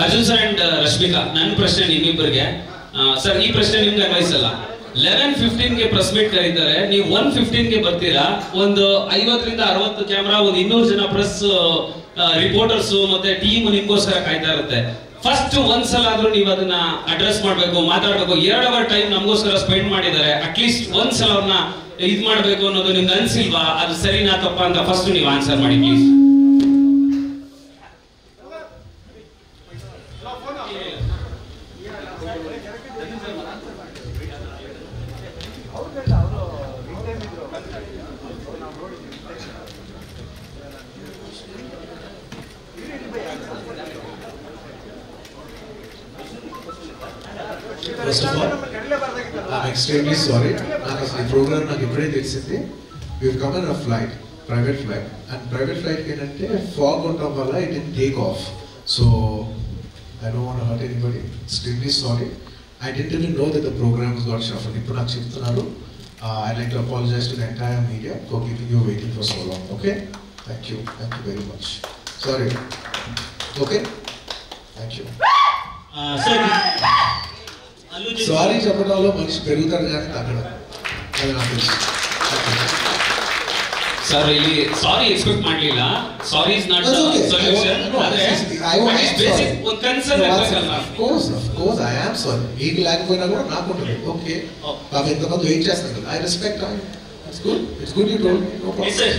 Arjun sir and Rashmika ನನ್ನ ಪ್ರಶ್ನೆ ನಿಮ್ಮಿಬ್ಬರಿಗೆ. Sir, ಈ ಪ್ರಶ್ನೆ ನಿಮ್ಗೆ ಅನ್ವಯಿಸಲ್ಲ ಲೆವೆನ್ ಫಿಫ್ಟೀನ್ಗೆ ಪ್ರೆಸ್ ಮೀಟ್ ಕರೀತಾರೆ. ನೀವು ಒನ್ ಫಿಫ್ಟೀನ್ಗೆ ಬರ್ತೀರಾ? ಒಂದು ಐವತ್ತರಿಂದ ಅರವತ್ತು ಕ್ಯಾಮ್ರಾ ಒಂದು ಇನ್ನೂರು ಜನ ಪ್ರೆಸ್ ರಿಪೋರ್ಟರ್ಸ್ ಮತ್ತೆ ಟೀಮ್ ನಿಮ್ಗೋಸ್ಕರ ಕಾಯ್ತಾ ಇರುತ್ತೆ. ಫಸ್ಟ್ ಒಂದ್ಸಲ ಆದ್ರೂ ನೀವು ಅದನ್ನ ಅಡ್ರೆಸ್ ಮಾಡ್ಬೇಕು, ಮಾತಾಡ್ಬೇಕು. ಎರಡು ಅವರ್ ಟೈಮ್ ನಮಗೋಸ್ಕರ ಸ್ಪೆಂಡ್ ಮಾಡಿದ್ದಾರೆ. ಅಟ್ಲೀಸ್ಟ್ ಒಂದ್ಸಲ ಅವ್ರನ್ನ ಇದ್ ಮಾಡ್ಬೇಕು ಅನ್ನೋದು ನಿಮ್ಗೆ ಅನ್ಸಿಲ್ವಾ? ಅದು ಸರಿನಾ ತಪ್ಪ ಅಂತ ಫಸ್ಟ್ ನೀವು ಆನ್ಸರ್ ಮಾಡಿ please first of all I'm extremely sorry నాకు ఈ ప్రోగ్రామ్ నాకు ఇప్పుడే తెలిసింది. We've come on a flight private flight and private flight ఏంటంటే ఫాగ్ ఉండటం వల్ల it in take off so I don't want hurt anybody extremely sorry I didn't even know that the program is shaft and ఇప్పుడు నాకు చెప్తున్నారు. I like to apologize to entire media for giving you waiting for so long okay thank you thank you very much sorry okay thank you sorry చెప్పడంలో మనిషి పెరుగుతాడు కానీ తగ్గడం అది నాకు తెలుసు ಸರ್ ಇಲ್ಲಿ ಸಾರಿ ಎಕ್ಸ್ಪೆಕ್ಟ್ ಮಾಡ್ಲಿಲ್ಲ sorry is not That's okay. Solution I want- ಆದ್ರೆ I want- I am basic sorry. ಒಂದು ಕನ್ಸರ್ನ್ ಇರ್ಬೇಕಲ್ಲ Of course, of course, I am sorry. మీకు లేకపోయినా కూడా నాకు ఉంటుంది ఓకే Oh. పాప ఎంతమంది వెయిట్ చేస్తారు కదా I respect it's good it's good you told no Yes, problem sir.